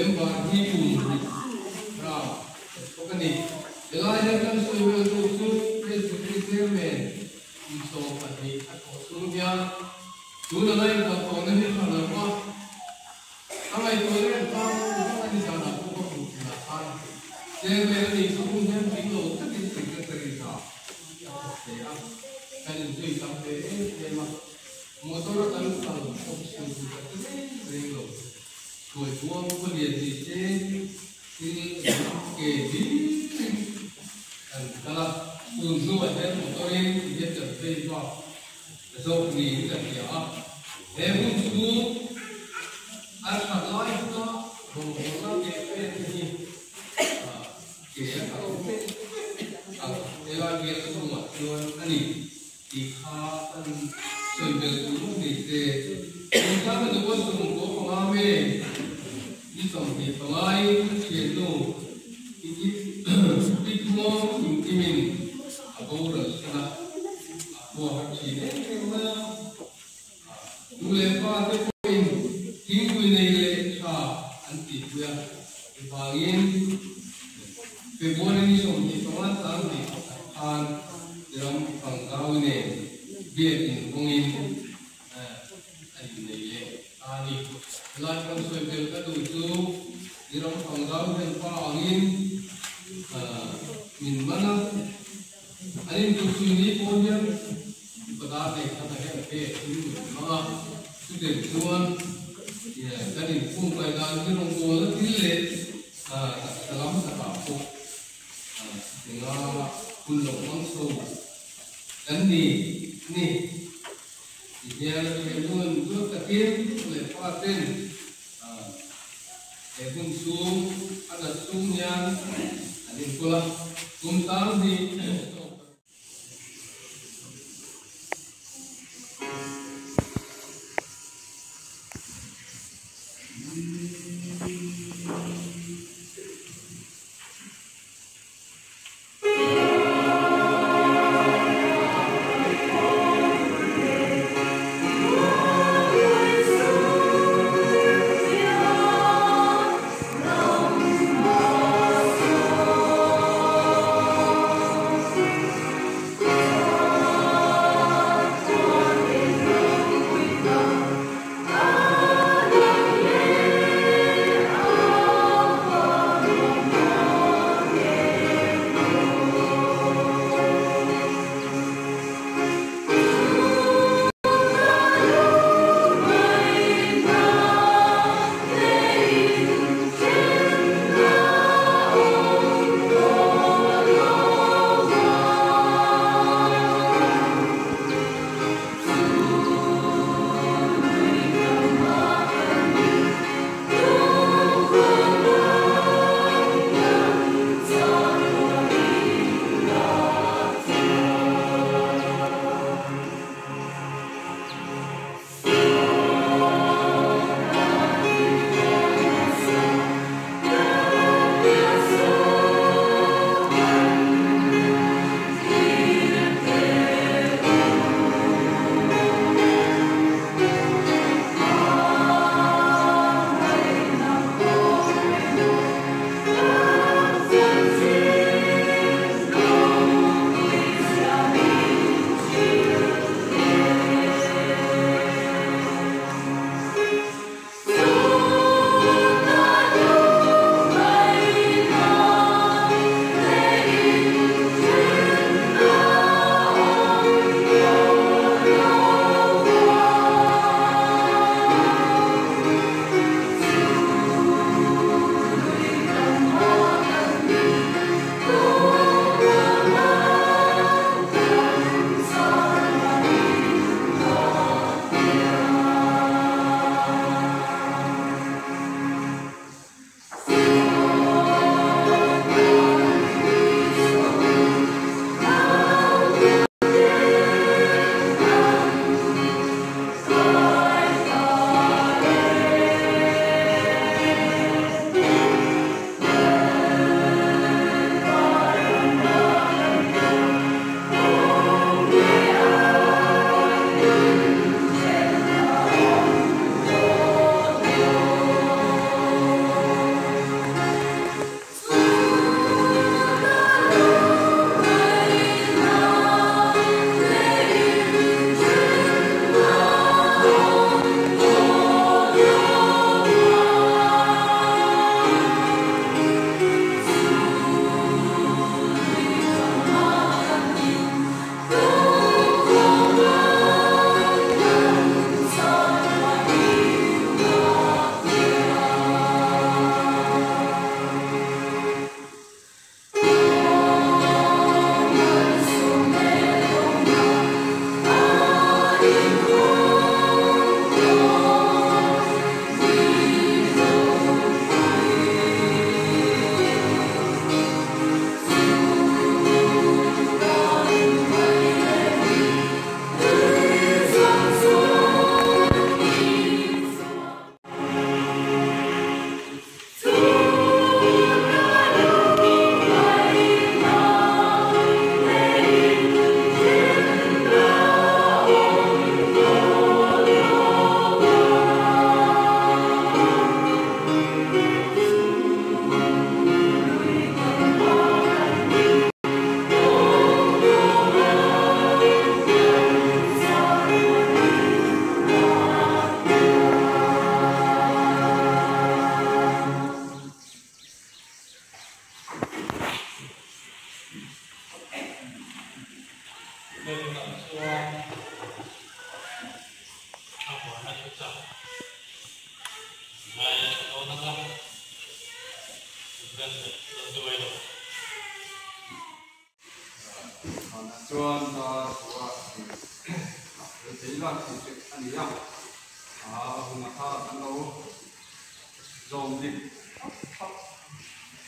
embarque निर्मल अरे दोस्तों ये कौन है बता दे कब है पे माँ सुधे जुआन ये कहीं कौन पैदा नहीं हो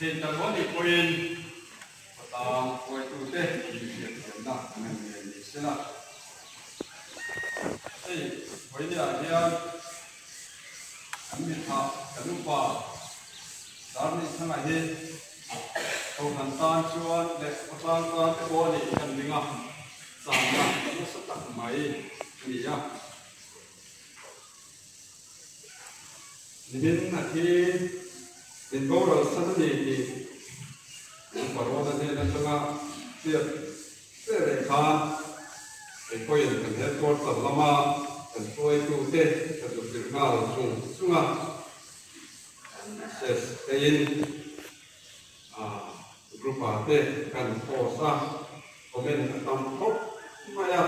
tin ta lo ni koin ta koi tu te thì ti ti na mình mình đi xem nào thì với nhà kia anh an mi cái lúc vào đó dar ni lại đi hi câu thần tan chuan để có tan tan cái bố này cần đi ngọc giảm ra nó sẽ tặng máy gì nhá nên là khi đến câu rồi sẵn thì thì quả đó là thế là cho ngã tiệt thế để khá để coi hiện cần hết con tầm lama cần coi tu tê cần được việc ngà là sung sung à. Sẽ cái in à grupa te kan ko sa komen tam khop maya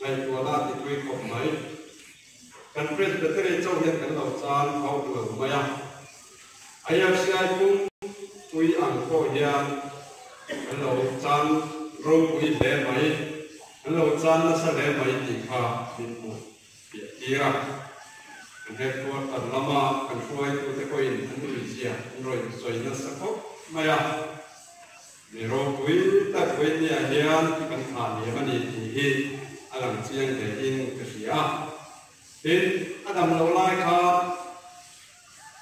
ngai tua la ti tui khop mai kan presbytery chau hian kan lo chan au tu maya ayam siai pun tui ang ko hian kan lo chan. Ro pui le mai kan lo chan na sa le mai ti kha tin mu pi tira kan he tua kan lama kan huai tu te ko in an. Tu sia roi soi na sa khop maya ni ro pui ta pui ni a hian kan tha ni mani ti hi alang chiang te in ka sia tin adam lo lai kha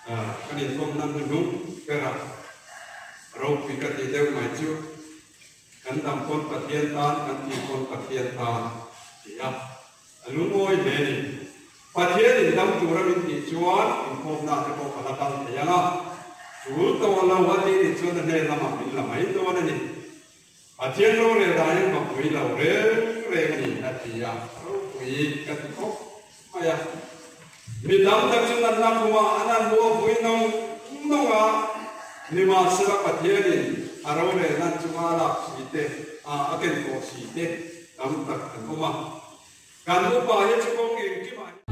kan in kom nam nu ka ra ro pui ka ti deu mai chu kan dam kon pathian tan kan ti kon pathian tan ti a le ni pathian in dam tu ra ti chuan in kom na te ko kala tan ya na chú tàu lâu quá đi thì cho nên là mà mình làm mấy đó này à thiên lô này đại mà quỷ lâu rê rê cái gì là gì à quỷ cái khóc mà ya mi dam tak chu na na khuma anan bo bui no no ni ma se ba pat ye ni a ro le na chu la si a a ko si dam tak khuma kan bo pa ye chu ki ma